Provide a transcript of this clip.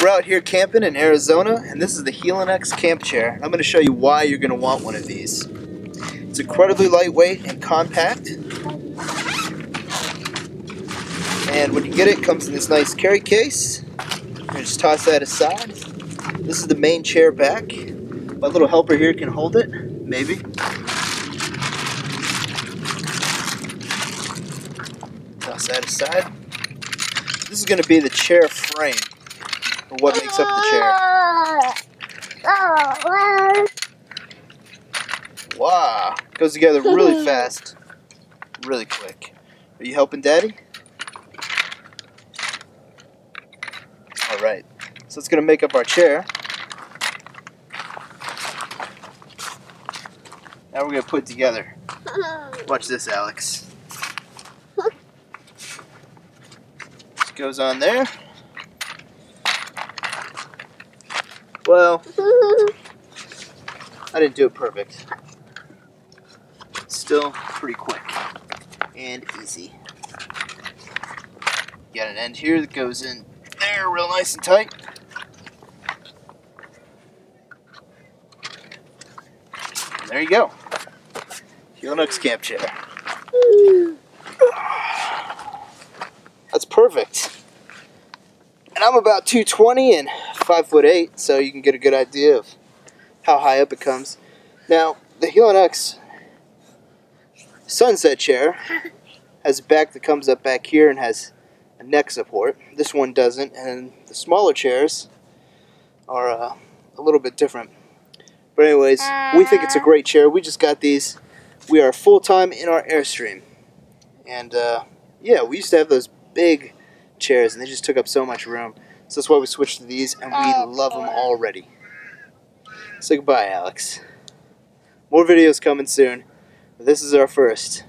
We're out here camping in Arizona, and this is the Helinox camp chair. I'm going to show you why you're going to want one of these. It's incredibly lightweight and compact. And when you get it, it comes in this nice carry case. You just toss that aside. This is the main chair back. My little helper here can hold it, maybe. Toss that aside. This is going to be the chair frame, what makes up the chair. Wow, goes together really fast, really quick. Are you helping Daddy? All right, so it's going to make up our chair. Now we're going to put it together. Watch this, Alex. This goes on there. Well, I didn't do it perfect. Still pretty quick and easy. Got an end here that goes in there real nice and tight. And there you go. Helinox camp chair. That's perfect. And I'm about 220 and 5 foot 8, so you can get a good idea of how high up it comes. Now, the Helinox sunset chair has a back that comes up back here and has a neck support. This one doesn't, and the smaller chairs are uh, a little bit different. But anyways, we think it's a great chair. We just got these. We are full-time in our Airstream. And uh, yeah, we used to have those big chairs, and they just took up so much room. So that's why we switched to these, and we oh, love them already. Say goodbye, Alex. More videos coming soon. This is our first.